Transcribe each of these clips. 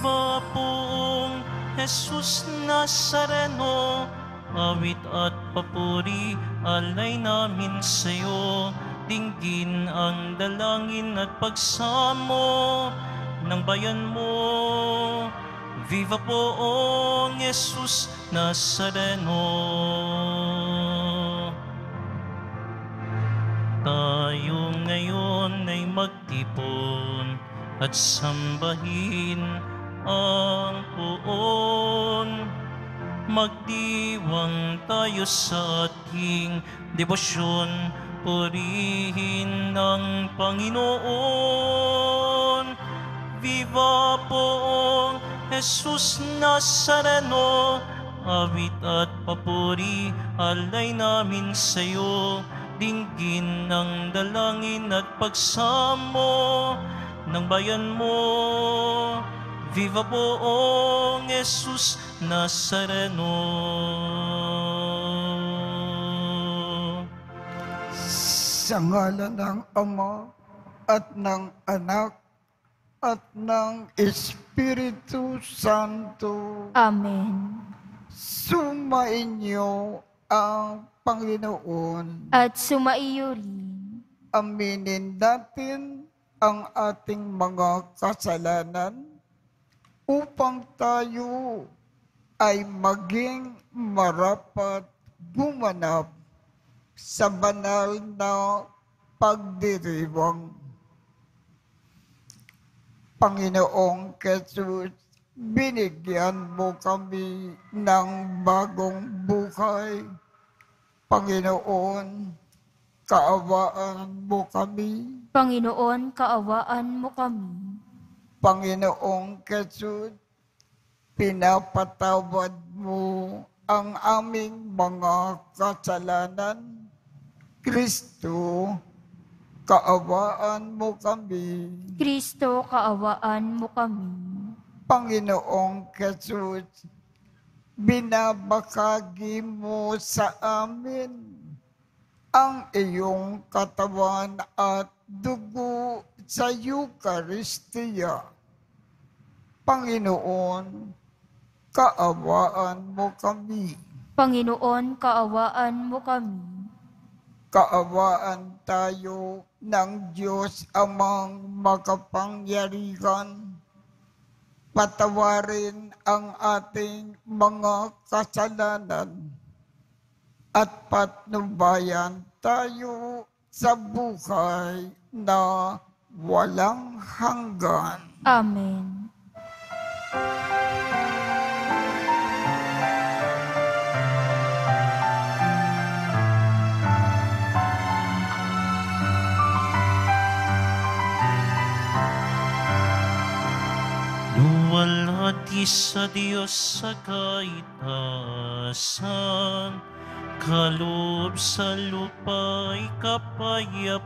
Viva poong Jesus Nazareno, awit at papuri alay namin sa'yo. Dinggin ang dalangin at pagsamo ng bayan mo. Viva poong Jesus Nazareno. Tayo ngayon ay magtipon at sambahin ang poon. Magdiwang tayo sa ating debosyon, purihin ang Panginoon. Viva poong Jesus Nazareno, awit at papuri alay namin sa'yo. Dinggin ng dalangin at pagsamo ng bayan mo. Viva poong Jesus Nazareno. Sa ngalan ng Ama at ng Anak at ng Espiritu Santo, Amen. sumainyo ang Panginoon. At sumaiyo rin. Aminin natin ang ating mga kasalanan upang tayo ay maging marapat gumanap sa banal na pagdiriwang. Panginoong Jesus, binigyan mo kami ng bagong buhay. Panginoon, kaawaan mo kami. Panginoon, kaawaan mo kami. Panginoong Jesus, pinapatawad mo ang aming mga kasalanan. Kristo, kaawaan mo kami. Kristo, kaawaan mo kami. Panginoong Jesus, binabakagi mo sa amin ang iyong katawan at dugo sa Eucharistia. Panginoon, kaawaan mo kami. Panginoon, kaawaan mo kami. Kaawaan tayo ng Diyos amang makapangyarihan. Patawarin ang ating mga kasalanan at patnubayan tayo sa buhay na walang hanggan. Amen. Luwalhati sa Diyos sa kaitasan, kaloob sa lupa'y kapayapaan.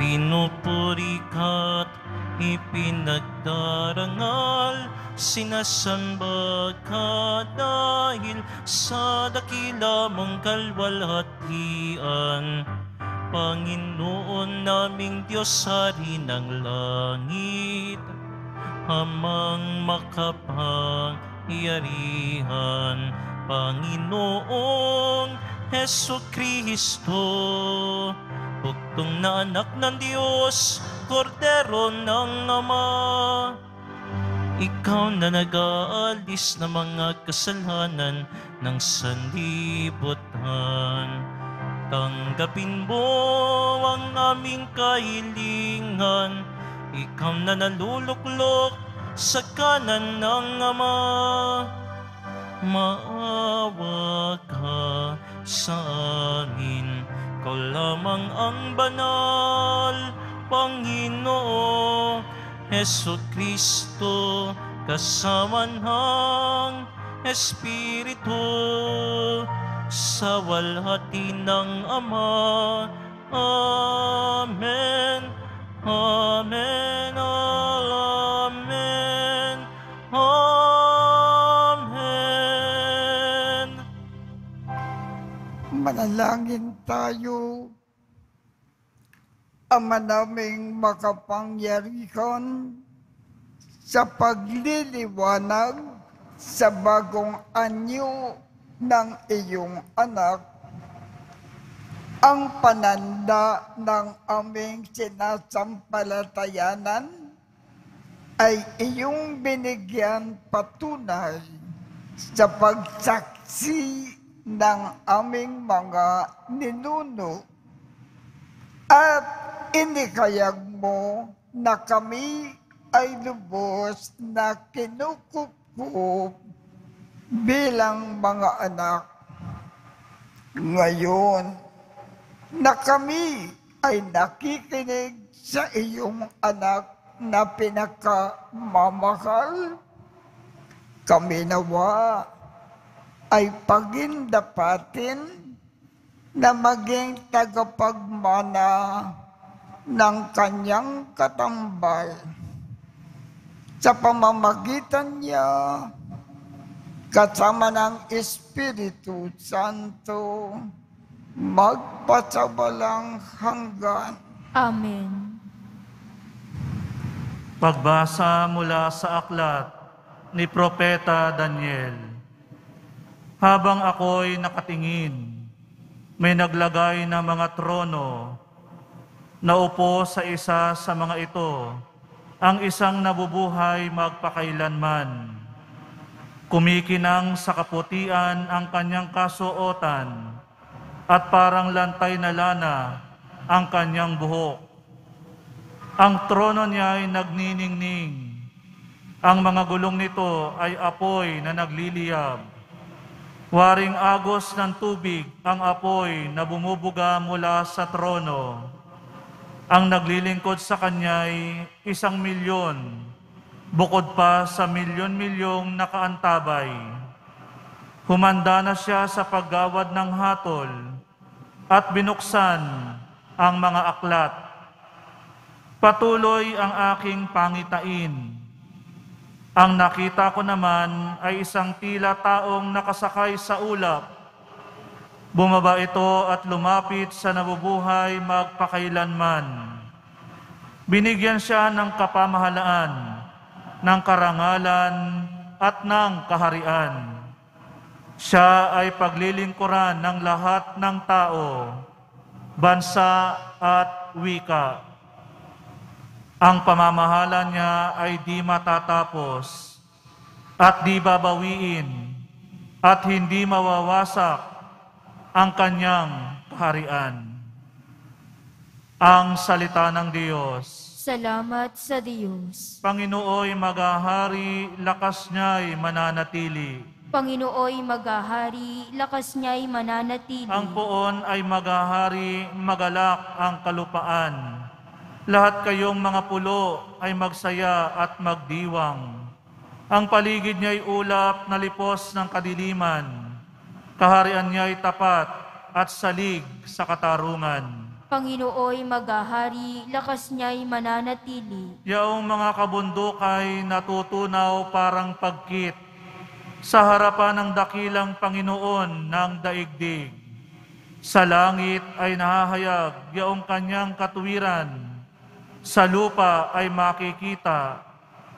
Pinupuri ka't ipinagdarangal, sinasamba ka dahil sa dakila mong kalwalhatian. Panginoon naming Diyos, Hari ng langit, amang makapangyarihan, Panginoong Heso Kristo, Bugtong na anak ng Diyos, Kordero ng Ama, ikaw na nag-aalis ng mga kasalanan ng sanlibutan. Tanggapin mo ang aming kahilingan, ikaw na naluluklok sa kanan ng Ama. Maawa ka sa amin, ikaw lamang ang banal, Panginoon, Heso Kristo, kasama ng Espiritu, sa walhati ng Ama. Amen. Amen. Amen. Amen. Manalangin tayo. Ama naming makapangyarihan, sa pagliliwanag sa bagong anyo ng iyong anak ang pananda ng aming sinasampalatayanan ay iyong binigyan patunay sa pagsaksi ng aming mga ninuno at inikayag mo na kami ay lubos na kinukukup bilang mga anak. Ngayon, na kami ay nakikinig sa iyong anak na pinakamamahal. Kami nawa ay pagindapatin na maging tagapagmana ng kanyang katambal. Sa pamamagitan niya, kasama ng Espiritu Santo, magpasabalang hanggan. Amen. Pagbasa mula sa aklat ni Propeta Daniel. Habang ako'y nakatingin, may naglagay ng mga trono na upo sa isa sa mga ito, ang isang nabubuhay magpakailanman. Kumikinang sa kaputian ang kanyang kasuotan at parang lantay na lana ang kanyang buhok. Ang trono niya ay nagniningning. Ang mga gulong nito ay apoy na nagliliyab. Waring agos ng tubig ang apoy na bumubuga mula sa trono. Ang naglilingkod sa kanya ay isang milyon, bukod pa sa milyon-milyong nakaantabay. Humanda na siya sa paggawad ng hatol at binuksan ang mga aklat. Patuloy ang aking pangitain. Ang nakita ko naman ay isang tila taong nakasakay sa ulap. Bumaba ito at lumapit sa nabubuhay magpakailanman. Binigyan siya ng kapamahalaan, ng karangalan at ng kaharian. Siya ay paglilingkuran ng lahat ng tao, bansa at wika. Ang pamamahala niya ay di matatapos at di babawiin at hindi mawawasak ang kanyang kaharian. Ang salita ng Diyos. Salamat sa Diyos. Panginooy magahari, lakas niya'y mananatili. Panginooy magahari, lakas niya'y mananatili. Ang poon ay magahari, magalak ang kalupaan. Lahat kayong mga pulo ay magsaya at magdiwang. Ang paligid niya'y ulap na lipos ng kadiliman. Kaharian niya'y tapat at salig sa katarungan. Panginooy magahari, lakas niya'y mananatili. Yaong mga kabundok ay natutunaw parang pagkit sa harapan ng dakilang Panginoon ng daigdig. Sa langit ay nahahayag yaong kanyang katuwiran. Sa lupa ay makikita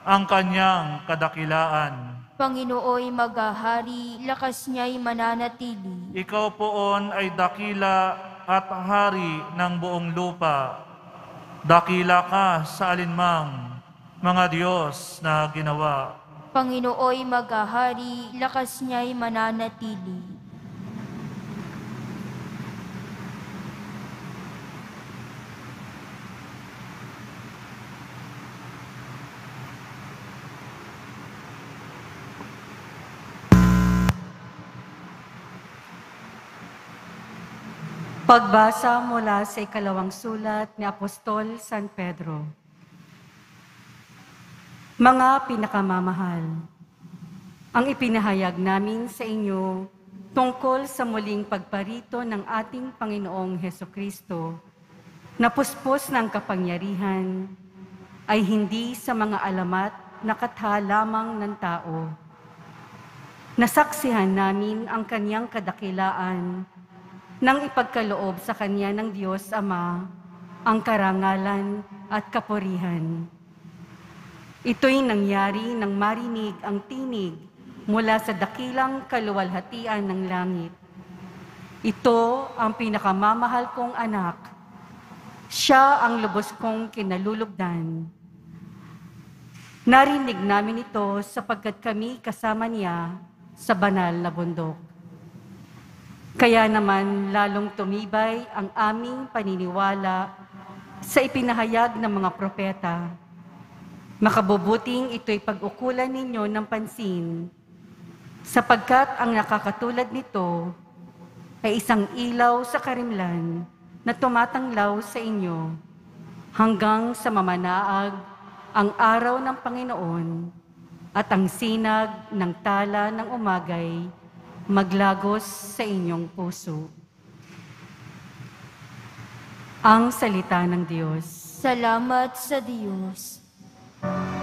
ang kanyang kadakilaan. Panginooy magahari, lakas niya'y mananatili. Ikaw poon ay dakila at hari ng buong lupa. Dakila ka sa alinmang mga Diyos na ginawa. Panginooy magahari, lakas niya'y mananatili. Pagbasa mula sa ikalawang sulat ni Apostol San Pedro. Mga pinakamamahal, ang ipinahayag namin sa inyo tungkol sa muling pagparito ng ating Panginoong Heso Kristo na puspos ng kapangyarihan ay hindi sa mga alamat na katha lamang ng tao. Nasaksihan namin ang kanyang kadakilaan nang ipagkaloob sa Kanya ng Diyos Ama ang karangalan at kapurihan. Ito'y nangyari nang marinig ang tinig mula sa dakilang kaluwalhatian ng langit. Ito ang pinakamamahal kong anak. Siya ang lubos kong kinalulugdan. Narinig namin ito sapagkat kami kasama niya sa banal na bundok. Kaya naman lalong tumibay ang aming paniniwala sa ipinahayag ng mga propeta. Makabubuting ito'y pag-ukulan ninyo ng pansin, sapagkat ang nakakatulad nito ay isang ilaw sa karimlan na tumatanglaw sa inyo hanggang sa mamanaag ang araw ng Panginoon at ang sinag ng tala ng umagay maglagos sa inyong puso. Ang salita ng Diyos. Salamat sa Diyos. Hallelujah,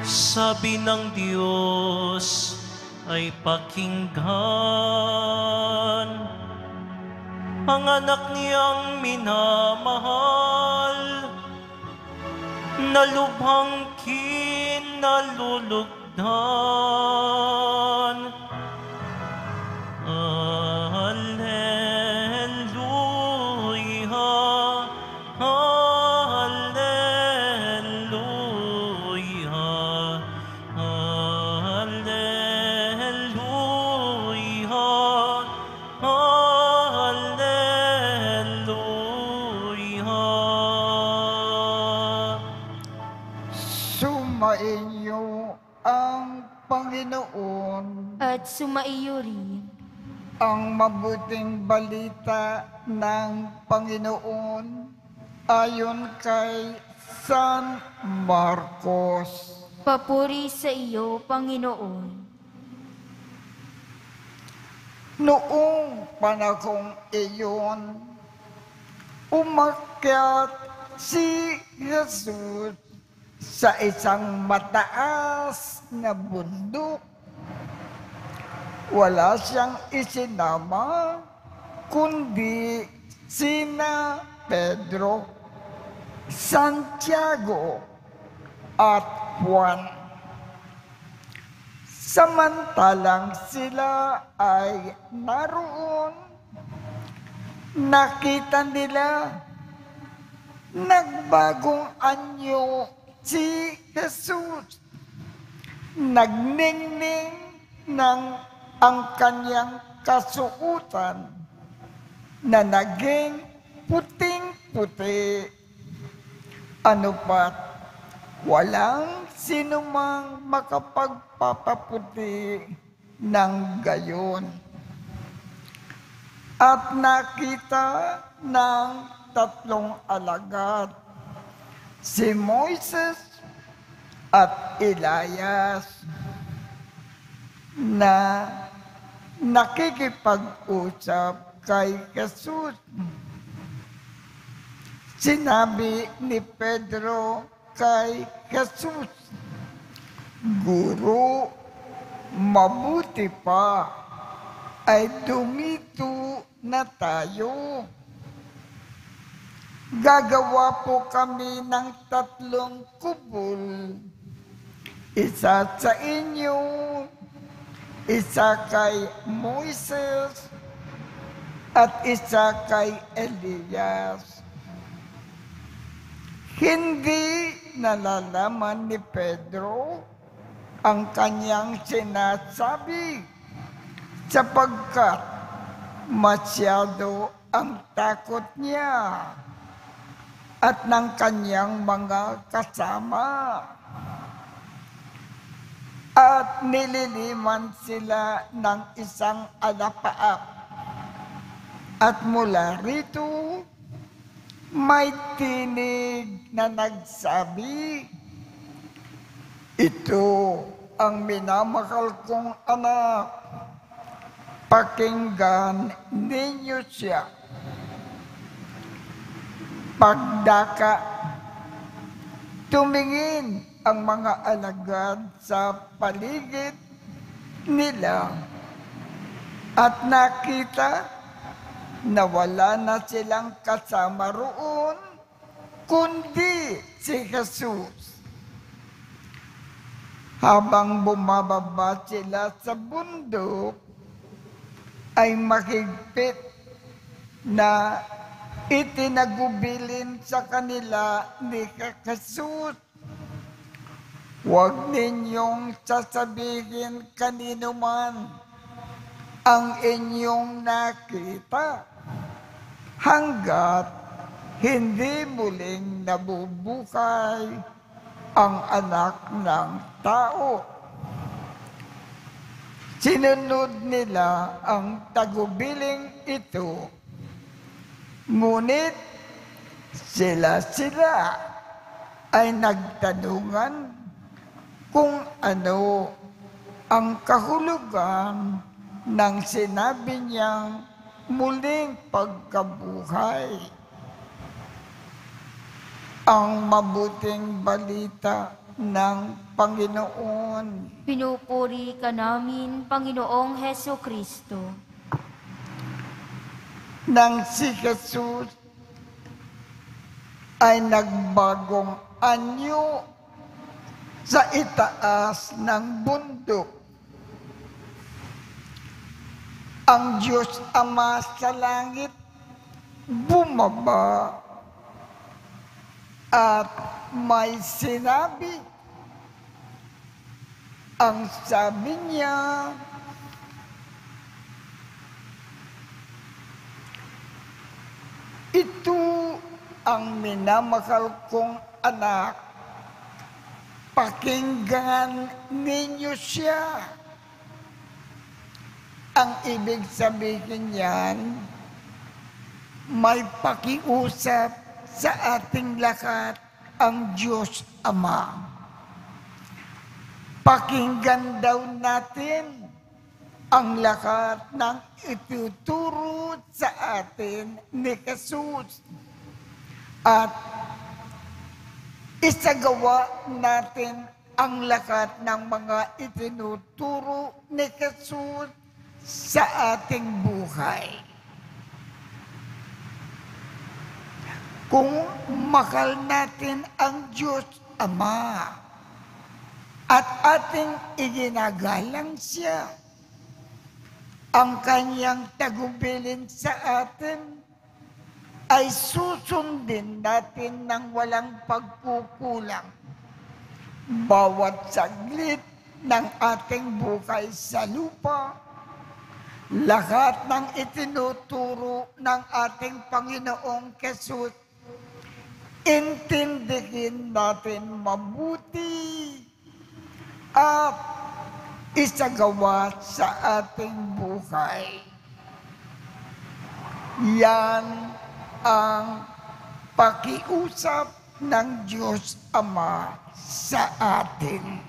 Sabi ng Diyos ay pakinggan ang anak niyang minamahal na lubhang kinalulugdan. At sumaiyo rin. ang mabuting balita ng Panginoon ayon kay San Marcos. Papuri sa iyo, Panginoon. Noong panahong iyon, umakyat si Jesus sa isang mataas na bundok. Wala siyang isinama, kundi sina Pedro, Santiago, at Juan. Samantalang sila ay naroon, nakita nila nagbagong anyo si Jesus. Nagningning ng ang kanyang kasuutan na naging puting-puti. Ano pat, walang sinumang makapagpapaputi ng gayon. At nakita ng tatlong alagad, si Moises at Elias, na nakikipag-usap kay Jesus. Sinabi ni Pedro kay Jesus, Guro, mabuti pa ay dumito na tayo. Gagawa po kami ng tatlong kubol. Isa sa inyo, isa kay Moises, at isa kay Elias. Hindi nalalaman ni Pedro ang kanyang sinasabi sapagkat masyado ang takot niya at ng kanyang mga kasama. At nililiman sila ng isang alapaap. At mula rito, may tinig na nagsabi, Ito ang minamahal kong anak. Pakinggan ninyo siya. Pagdaka, tumingin ang mga alagad sa paligid nila at nakita na wala na silang kasama roon kundi si Jesus. Habang bumababa sila sa bundok, ay mahigpit na itinagubilin sa kanila ni Jesus. Huwag ninyong sasabihin kanino man ang inyong nakita hanggat hindi muling nabubuhay ang anak ng tao. Sinunod nila ang tagubiling ito. Ngunit sila-sila ay nagtanungan kung ano ang kahulugan ng sinabi niyang muling pagkabuhay. Ang mabuting balita ng Panginoon. Pinupuri ka namin, Panginoong Heso Kristo. nang si Jesus ay nagbagong anyo sa itaas ng bundok. Ang Diyos Ama sa langit bumaba at may sinabi. Ang sabi niya, Ito ang minamahal kong anak. Pakinggan ninyo siya. Ang ibig sabihin niyan, may pakiusap sa ating lahat ang Diyos Ama. Pakinggan daw natin ang lahat ng ituturo sa atin ni Jesus. At isagawa natin ang lahat ng mga itinuturo ni Jesus sa ating buhay. Kung mahal natin ang Diyos Ama at ating iginagalang siya, ang kanyang tagubilin sa atin ay susundin natin ng walang pagkukulang. Bawat saglit ng ating buhay sa lupa, lahat ng itinuturo ng ating Panginoong Jesus, intindihin natin mabuti at isagawa sa ating buhay. Yan ang pakiusap ng Diyos Ama sa atin.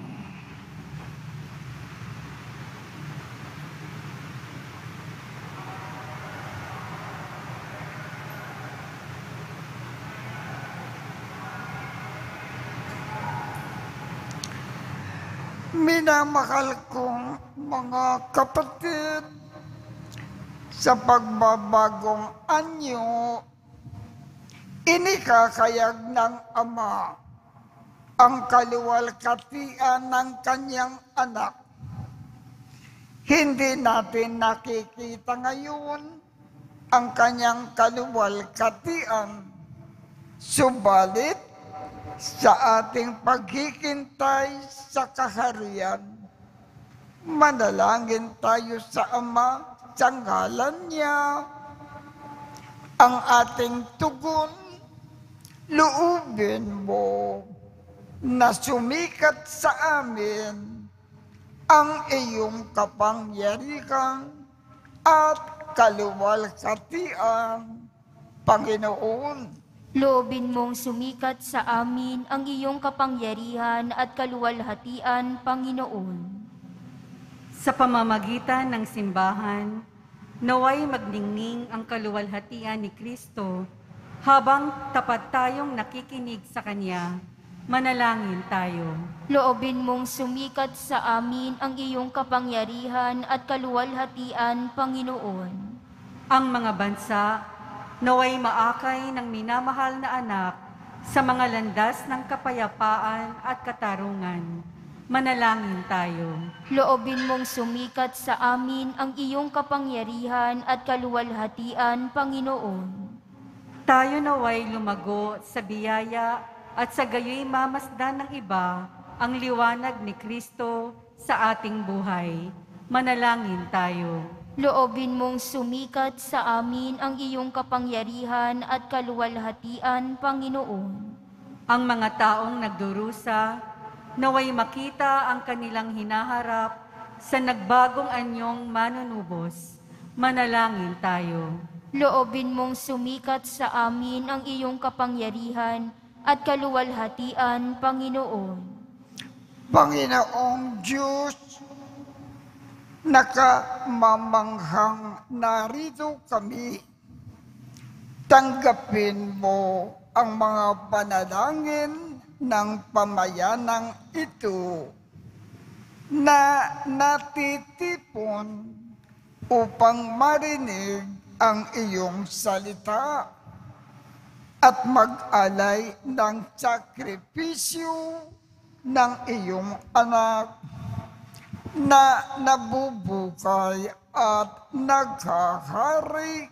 Minamahal kong mga kapatid, sa pagbabagong anyo, inikakayag ng Ama ang kaluwalkatian ng kanyang anak. Hindi natin nakikita ngayon ang kanyang kaluwalkatian, subalit sa ating paghihintay sa kaharian, manalangin tayo sa Ama sa ngalan niya. Ang ating tugon, luubin mo na sumikat sa amin ang iyong kapangyarihan at kaluwalhatian, Panginoon. Loobin mong sumikat sa amin ang iyong kapangyarihan at kaluwalhatian, Panginoon. Sa pamamagitan ng simbahan, naway magningning ang kaluwalhatian ni Kristo habang tapat tayong nakikinig sa Kanya. Manalangin tayo. Loobin mong sumikat sa amin ang iyong kapangyarihan at kaluwalhatian, Panginoon. Ang mga bansa naway maakay ng minamahal na anak sa mga landas ng kapayapaan at katarungan. Manalangin tayo. Loobin mong sumikat sa amin ang iyong kapangyarihan at kaluwalhatian, Panginoon. Tayo naway lumago sa biyaya at sa gayoy mamasdan ng iba ang liwanag ni Kristo sa ating buhay. Manalangin tayo. Loobin mong sumikat sa amin ang iyong kapangyarihan at kaluwalhatian, Panginoon. Ang mga taong nagdurusa, naway makita ang kanilang hinaharap sa nagbagong anyong manunubos. Manalangin tayo. Loobin mong sumikat sa amin ang iyong kapangyarihan at kaluwalhatian, Panginoon. Panginoong Diyos, nakamamanghang narito kami. Tanggapin mo ang mga panalangin ng pamayanang ito na natitipon upang marinig ang iyong salita at mag-alay ng sakripisyo ng iyong anak na nabubukay at nagkakari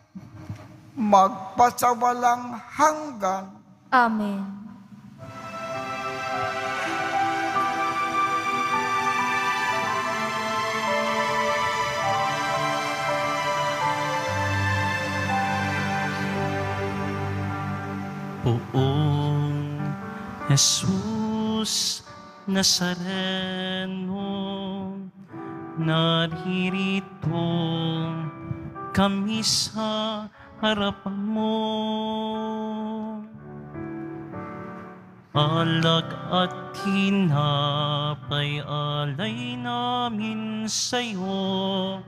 magpasawalang hanggan. Amen. Poong Jesus Nazareno, naririto kami sa harapan mo. Alag at tinapay alay namin sa'yo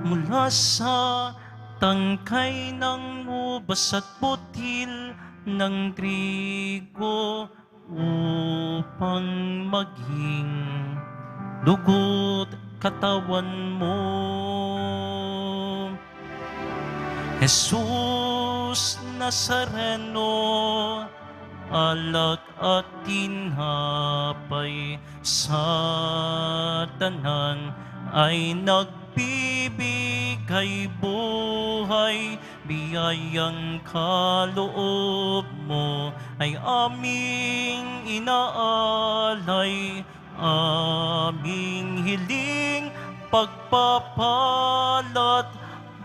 mula sa tangkay ng ubas at butil ng trigo upang maging dugot katawan mo. Jesus Nazareno, alak at tinapay sa tanan ay nagbibigay buhay biyayang kaloob mo ay aming inaalay aming hiling pagpapalat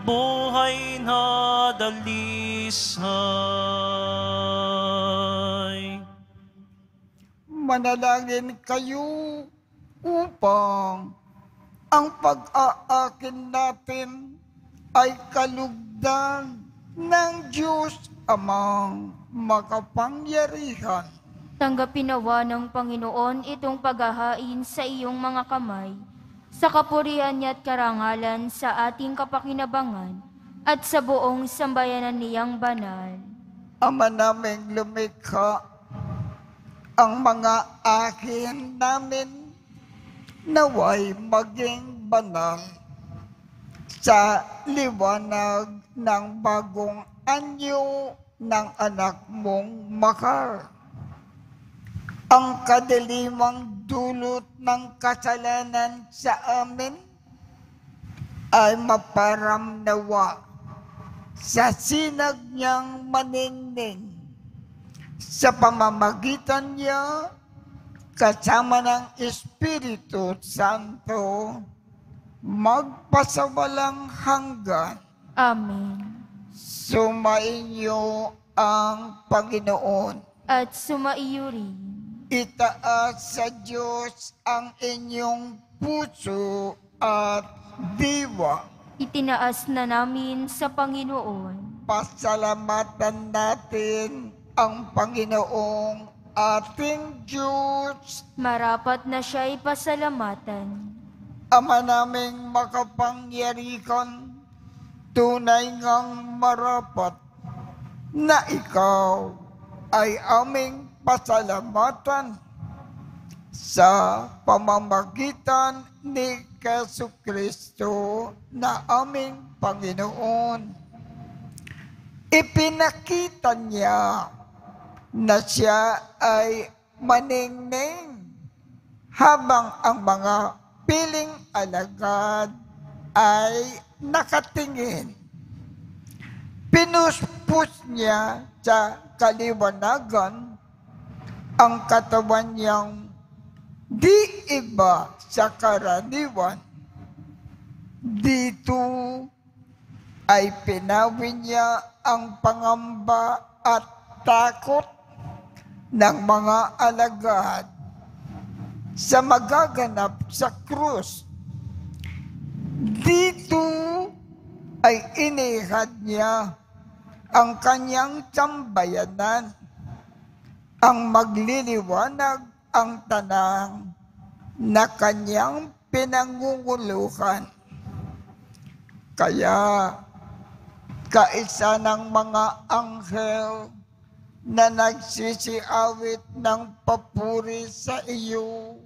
buhay na dalisay. Manalangin kayo upang ang pag-aakin natin ay kalugdan ng Diyos amang makapangyarihan. Tanggapin nawa ng Panginoon itong paghahain sa iyong mga kamay, sa kapurihan niya at karangalan sa ating kapakinabangan, at sa buong sambayanan niyang banal. Ama naming lumikha, ang mga akin namin naway maging banal sa liwanag ng bagong anyo ng anak mong makar. Ang kadilimang dulot ng kasalanan sa amin ay maparamnawa sa sinag niyang maningning sa pamamagitan niya kasama ng Espiritu Santo magpasawalang hanggan. Amen. Sumainyo ang Panginoon. At sumaiyo rin. Itaas sa Diyos ang inyong puso at diwa. Itinaas na namin sa Panginoon. Pasalamatan natin ang Panginoong ating Diyos, Marapat na siya'y pasalamatan. Ama naming makapangyarihan, tunay ngang marapat na ikaw ay aming pasalamatan sa pamamagitan ni Kesu Kristo na aming Panginoon. Ipinakita niya na siya ay maningning habang ang mga piling alagad ay nakatingin. Pinuspos niya sa kaliwanagan ang katawan niyang di iba sa karaniwan. Dito ay pinawi niya ang pangamba at takot ng mga alagad sa magaganap sa krus. Dito ay inihad niya ang kanyang tambayanan, ang magliliwanag ang tanang na kanyang pinangungulukan. Kaya, kaisa ng mga anghel na nagsisiawit ng papuri sa iyo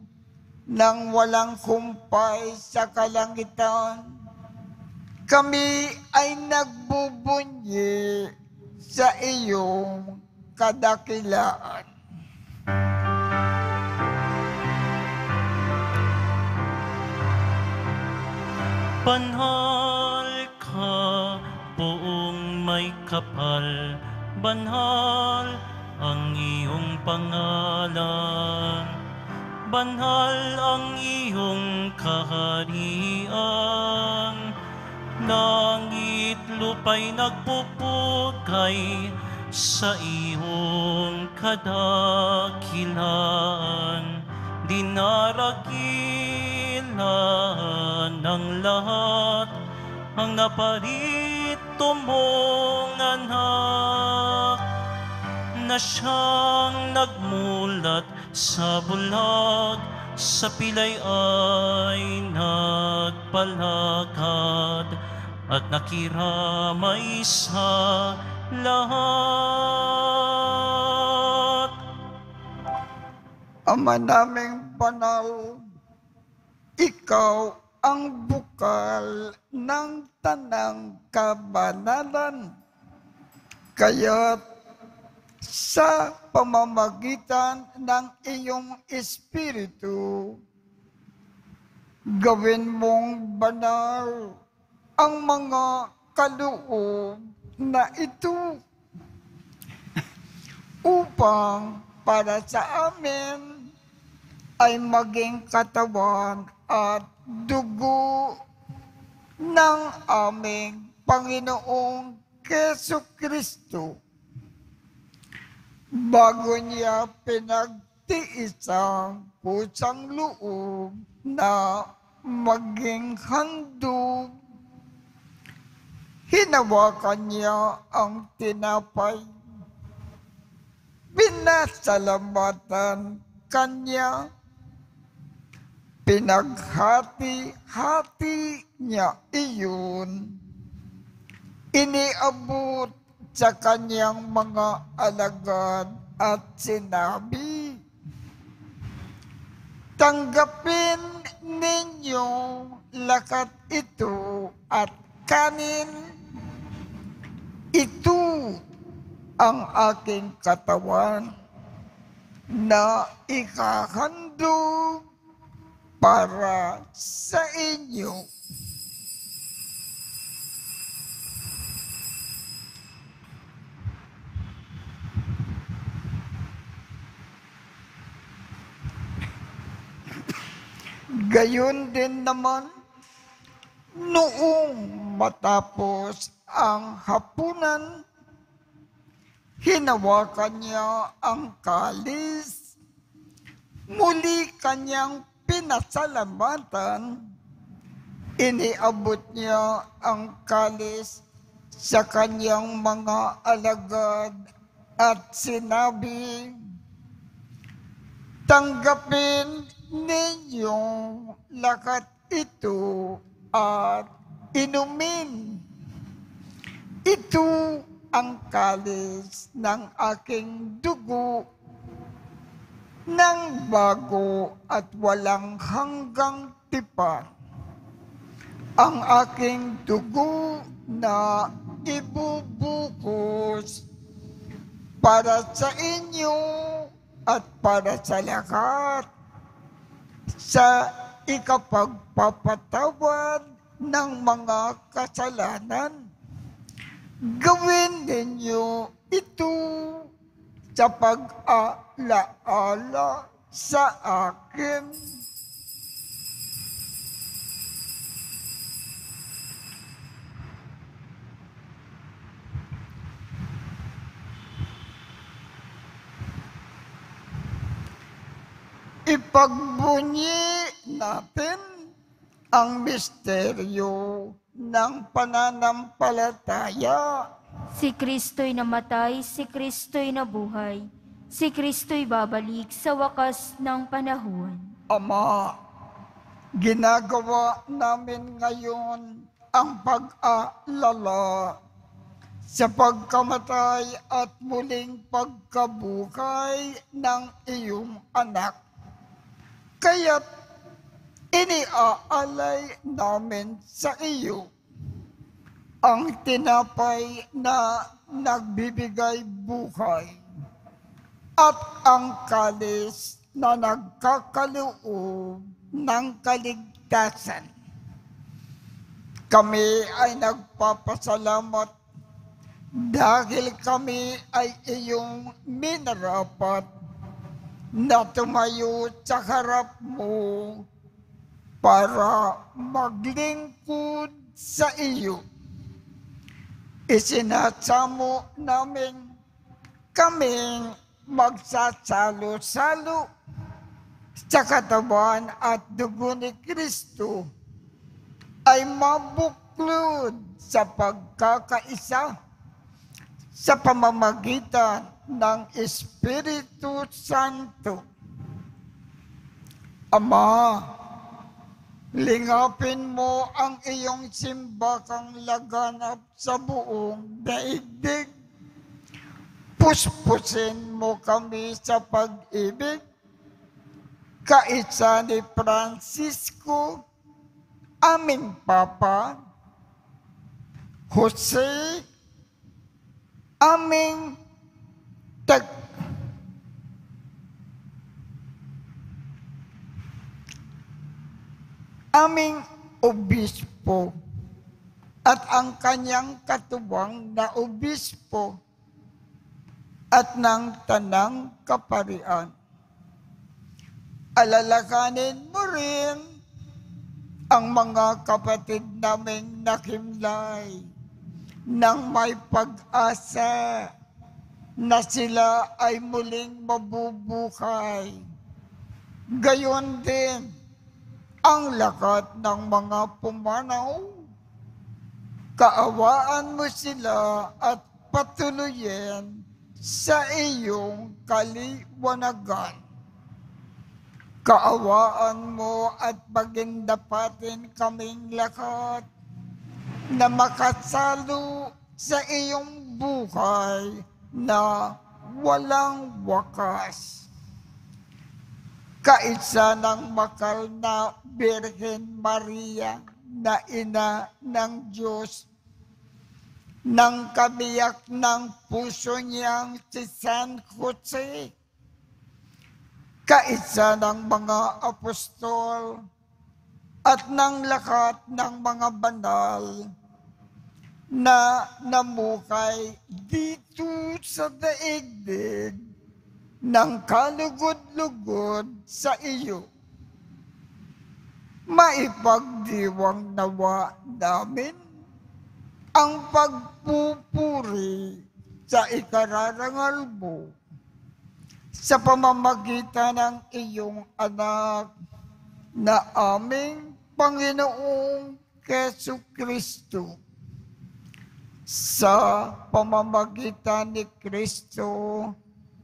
nang walang kumpay sa kalangitan. Kami ay nagbubunyi sa iyong kadakilaan. Banhal ka, buong may kapal, banhal ang iyong pangalan. Banhal ang iyong kaharian. Langit lupa'y nagpupugay sa iyong kadakilaan. Dinaragilan ng lahat ang naparito mong anak na siyang nagmulat sa bulag, sa pilay ay nagpalakad at nakiramay sa lahat. Ama naming banal, ikaw ang bukal ng tanang kabanalan. Kaya't sa pamamagitan ng iyong Espiritu, gawin mong banal ang mga kaloob na ito upang para sa amin ay maging katawan at dugo ng aming Panginoong Keso Kristo. Bago niya pinagtiis ang kusang loob na maging handog, hinawakan niya ang tinapay pinasalamatan kanya, pinaghati-hati niya iyon, iniabot sa kanyang mga alagad at sinabi, Tanggapin ninyo lakat ito at kanin. Ito ang aking katawan na ikahandog para sa inyo. Gayon din naman, noong matapos ang hapunan, hinawakan niya ang kalis, muli kanyang pinasalamatan, iniabot niya ang kalis sa kanyang mga alagad at sinabi, Tanggapin ninyong lakat ito at inumin. Ito ang kalis ng aking dugo ng bago at walang hanggang tipan. Ang aking dugo na ibubukos para sa inyo at para sa lahat sa ikapagpapatawad ng mga kasalanan. Gawin ninyo ito sa pag-alaala sa akin. Ipagbunyi natin ang misteryo ng pananampalataya. Si Kristo'y namatay, si Kristo'y nabuhay, si Kristo'y babalik sa wakas ng panahon. Ama, ginagawa namin ngayon ang pag-aalala sa pagkamatay at muling pagkabuhay ng iyong anak. Kaya't iniaalay namin sa iyo ang tinapay na nagbibigay buhay at ang kalis na nagkakaloob ng kaligtasan. Kami ay nagpapasalamat dahil kami ay iyong minarapat na tumayo sa harap mo para maglingkod sa iyo. Isinasamo namin kaming magsasalo-salo sa katawan at dugo ni Kristo ay mabuklod sa pagkakaisa sa pamamagitan ng Espiritu Santo. Ama, lingapin mo ang iyong simbakang laganap sa buong daigdig. Puspusin mo kami sa pag-ibig. Kaisa ni Francisco, aming Papa, Jose, aming tag aming obispo at ang kanyang katuwang na obispo at ng tanang kaparian. Alalakanin mo rin ang mga kapatid naming nakimlay ng may pag-asa na sila ay muling mabubuhay. Gayon din ang lakat ng mga pumanaw. Kaawaan mo sila at patuloyin sa iyong kaliwanagan. Kaawaan mo at pagindapatin kaming lakat na makasalo sa iyong buhay na walang wakas. Kaisa ng makal na Birhen Maria na ina ng Diyos, ng kabiyak ng puso niyang si San Jose, kaisa ng mga apostol at ng lahat ng mga banal na namukay dito sa daigdig ng kalugod-lugod sa iyo. Maipagdiwang nawa namin ang pagpupuri sa ikararangal mo sa pamamagitan ng iyong anak na aming Panginoong Keso Kristo sa pamamagitan ni Kristo,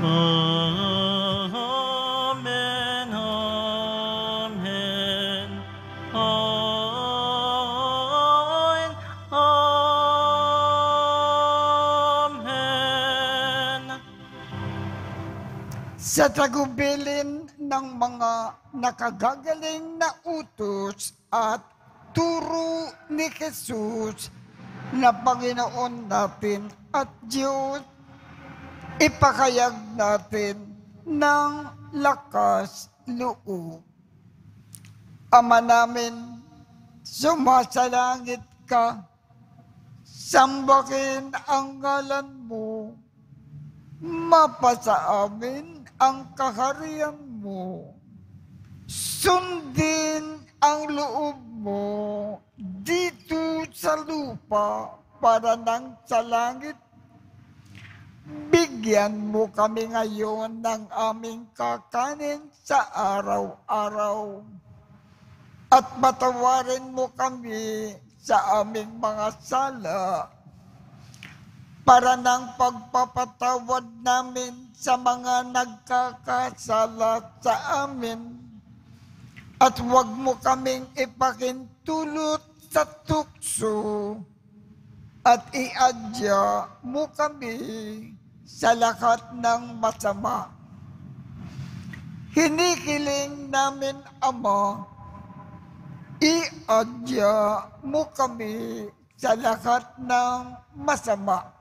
Amen, amen, amen, amen. Sa tagubilin ng mga nakagagaling na utos at turo ni Jesus na Panginoon natin at Diyos, ipakayag natin ng lakas loob. Ama namin, sumasalangit ka, sambakin ang ngalan mo, mapasa amin ang kaharian mo. Sundin ang loob mo dito sa lupa para nang sa langit. Bigyan mo kami ngayon ng aming kakanin sa araw-araw. At patawarin mo kami sa aming mga sala para ng pagpapatawad namin sa mga nagkakasala sa amin. At huwag mo kaming ipakintulot sa tukso at iadya mo kami sa lahat ng masama. Hinikiling namin, Ama, iadya mo kami sa lahat ng masama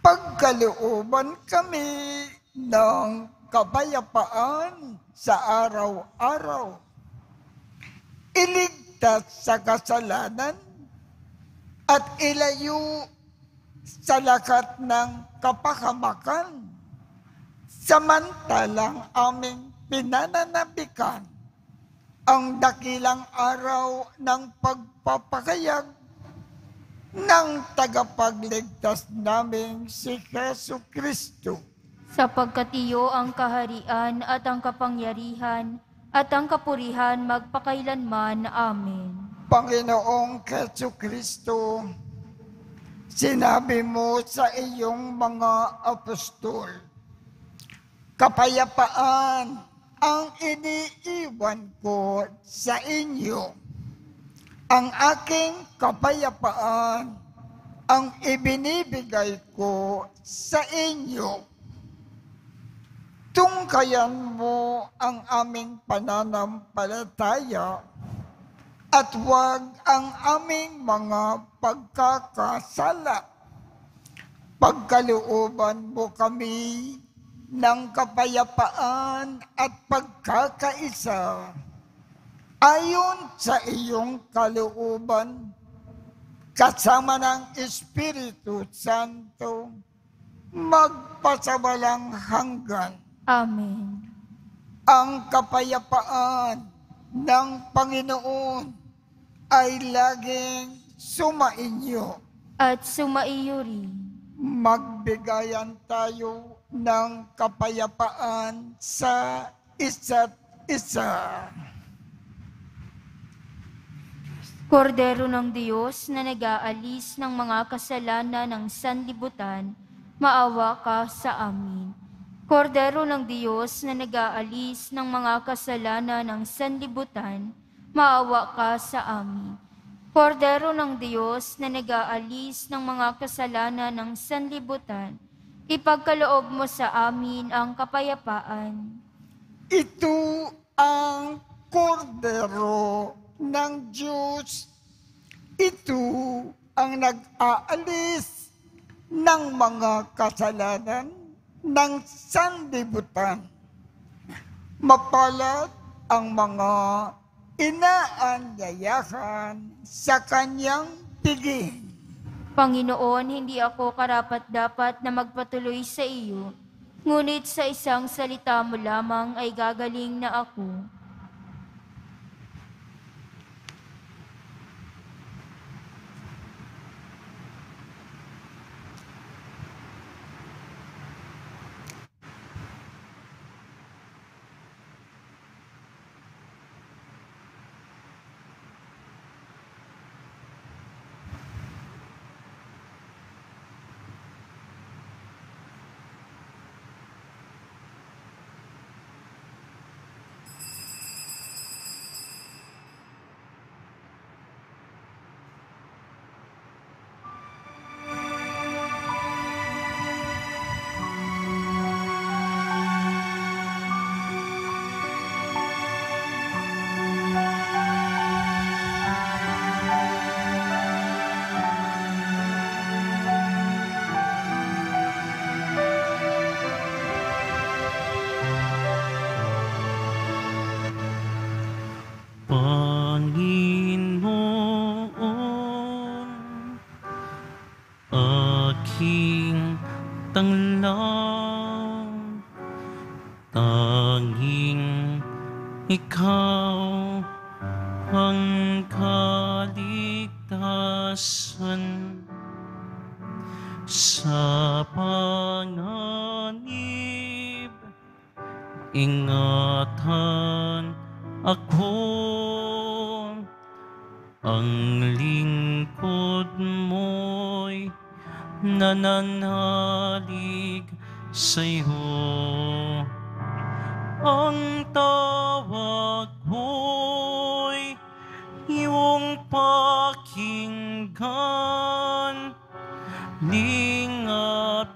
pagkalooban kami ng kapayapaan sa araw-araw. Iligtas sa kasalanan at ilayo sa lakat ng kapahamakan. Samantalang aming pinananabikan ang dakilang araw ng pagpapakayag ng tagapagligtas naming si Yesu Kristo. Sapagkat iyo ang kaharian at ang kapangyarihan at ang kapurihan magpakailanman. Amen. Panginoong Yesu Kristo, sinabi mo sa iyong mga apostol, kapayapaan ang iniiwan ko sa inyo. Ang aking kapayapaan ang ibinibigay ko sa inyo. Tungkayan mo ang aming pananampalataya at huwag ang aming mga pagkakasala. Pagkalooban mo kami ng kapayapaan at pagkakaisa ayon sa iyong kalooban, kasama ng Espiritu Santo, magpasawalang hanggan Amen. ang kapayapaan ng Panginoon ay laging sumainyo. At sumaiyo rin. Magbigayan tayo ng kapayapaan sa isa't isa. Kordero ng Diyos na nag-aalis ng mga kasalanan ng sanlibutan, maawa ka sa amin. Kordero ng Diyos na nag-aalis ng mga kasalanan ng sanlibutan, maawa ka sa amin. Kordero ng Diyos na nag-aalis ng mga kasalanan ng sanlibutan, ipagkaloob mo sa amin ang kapayapaan. Ito ang kordero ng Diyos. Ito ang nag-aalis ng mga kasalanan ng sanlibutan. Mapalad ang mga inaanyayahan sa kanyang tiging. Panginoon, hindi ako karapat-dapat na magpatuloy sa iyo, ngunit sa isang salita mo lamang ay gagaling na ako.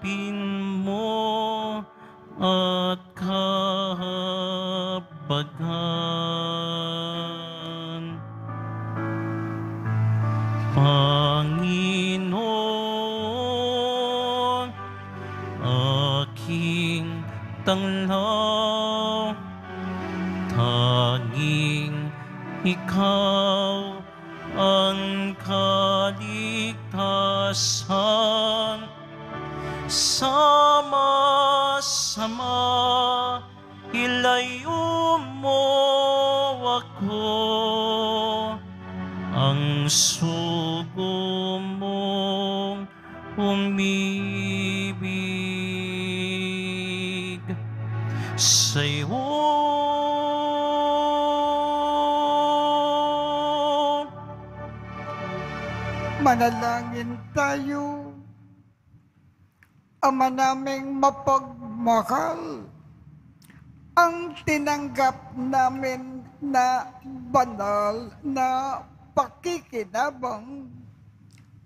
Lingapin mo at kahabagan. Tinanggap namin na banal na pakikinabang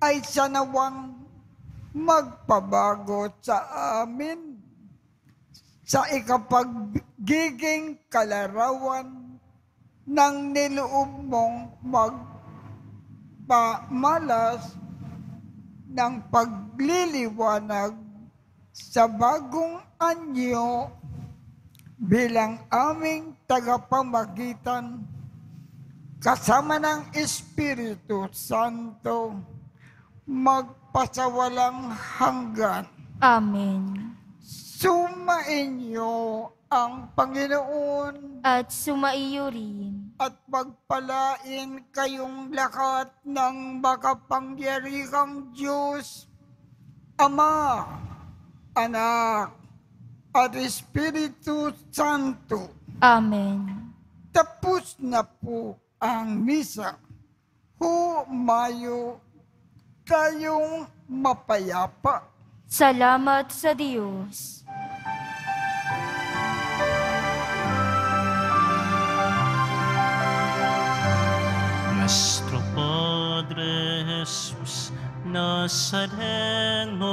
ay sanawang magpabago sa amin. Sa ikapagiging kalarawan ng niloob mong magpamalas ng pagliliwanag sa bagong anyo bilang aming tagapamagitan kasama ng Espiritu Santo magpasawalang hanggan. Amen. Sumainyo ang Panginoon At sumaiyo rin. at pagpalain kayong lahat ng makapangyarihang Diyos, Ama, Anak, at Espiritu Santo. Amen. Tapos na po ang misa. Humayo kayong mapayapa. Salamat sa Diyos. Nuestro Padre Jesus Nazareno,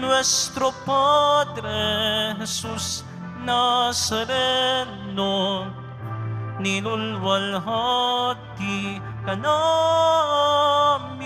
Nuestro Padre Jesus Nazareno, nilulwalhati ka namin.